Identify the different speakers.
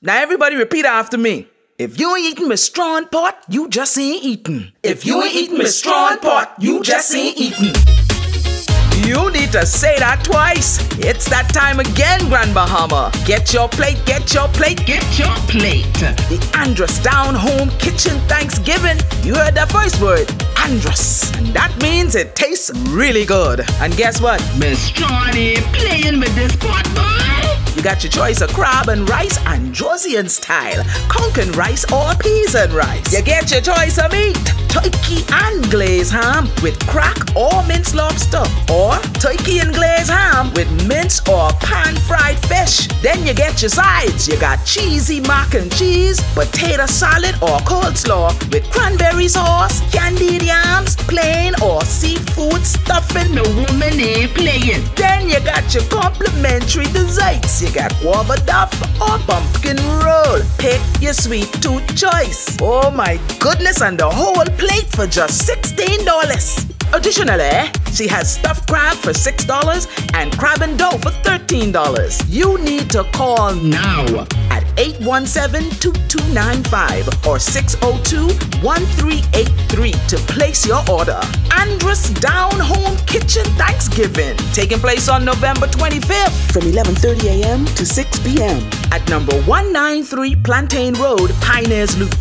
Speaker 1: Now everybody repeat after me. If you ain't eating with straw and pot, you just ain't eating. If you ain't eating with straw and pot, you just ain't eating. You need to say that twice. It's that time again, Grand Bahama. Get your plate, get your plate, get your plate. The Andros Down Home Kitchen Thanksgiving. You heard that first word, Andros. And that means it tastes really good. And guess what?
Speaker 2: Miss Johnny playing with this pot, boy.
Speaker 1: You got your choice of crab and rice and Josian style, conkin rice or peas and rice. You get your choice of meat, turkey and glazed ham with crack or minced lobster, or turkey and glazed ham with mince or pan fried fish. Then you get your sides. You got cheesy mac and cheese, potato salad or coleslaw with cranberry sauce, candied yams, plain or seafood stuffing.
Speaker 2: The woman ain't playing.
Speaker 1: Then you got your complimentary desserts. You got guava duff or pumpkin roll. Pick your sweet tooth choice. Oh my goodness, and the whole plate for just $16. Additionally, she has stuffed crab for $6 and crab and dough for $13. You need to call
Speaker 2: Now.
Speaker 1: at 817-2295 or 602-1383 to place your order. Andros Down Home Kitchen Thanksgiving, taking place on November 25th from 11:30 a.m. to 6 p.m. at number 193 Plantain Road, Pioneers Loop.